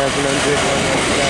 700, 110.